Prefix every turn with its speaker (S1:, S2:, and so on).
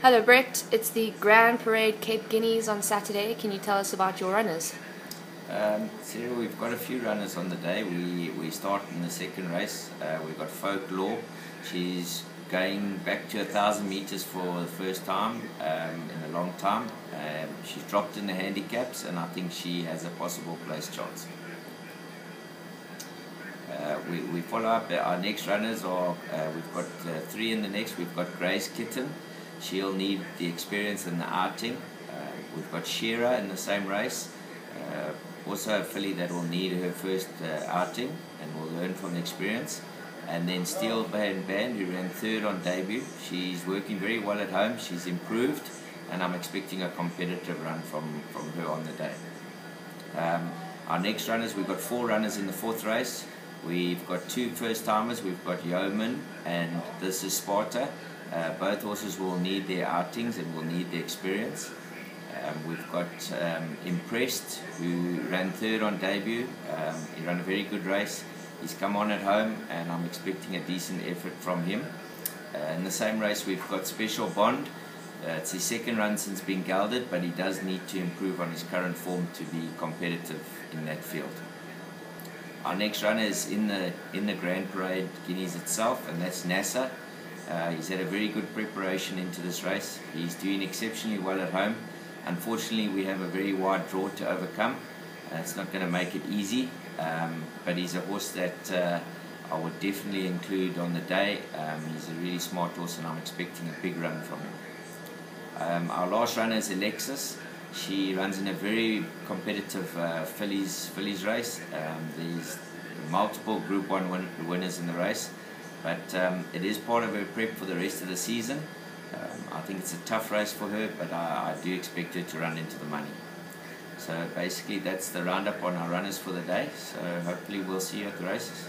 S1: Hello, Brett. It's the Grand Parade Cape Guineas on Saturday. Can you tell us about your runners?
S2: Um, we've got a few runners on the day. We we start in the second race. Uh, we've got Folklore. She's going back to a thousand meters for the first time um, in a long time. Um, she's dropped in the handicaps, and I think she has a possible place chance. Uh, we, we follow up. Our next runners are uh, we've got uh, three in the next. We've got Grace Kitten. She'll need the experience and the outing. Uh, we've got Shira in the same race. Uh, also a filly that will need her first uh, outing and will learn from the experience. And then Steel Band Band, who ran third on debut. She's working very well at home. She's improved, and I'm expecting a competitive run from, from her on the day. Um, our next runners, we've got four runners in the fourth race. We've got two first timers. We've got Yeoman and this is Sparta. Uh, both horses will need their outings and will need the experience. Um, we've got um, Impressed, who ran third on debut. Um, he ran a very good race. He's come on at home, and I'm expecting a decent effort from him. Uh, in the same race, we've got Special Bond. Uh, it's his second run since being gelded, but he does need to improve on his current form to be competitive in that field. Our next runner is in the in the Grand Parade Guineas itself, and that's NASA. Uh, he's had a very good preparation into this race. He's doing exceptionally well at home. Unfortunately, we have a very wide draw to overcome. Uh, it's not going to make it easy, um, but he's a horse that uh, I would definitely include on the day. Um, he's a really smart horse, and I'm expecting a big run from him. Um, our last runner is Alexis. She runs in a very competitive uh, fillies fillies race. Um, there's multiple Group One win winners in the race but um, it is part of her prep for the rest of the season. Um, I think it's a tough race for her, but I, I, do expect her to run into the money. So basically, that's the roundup on our runners for the day. So hopefully, we'll see you at the races.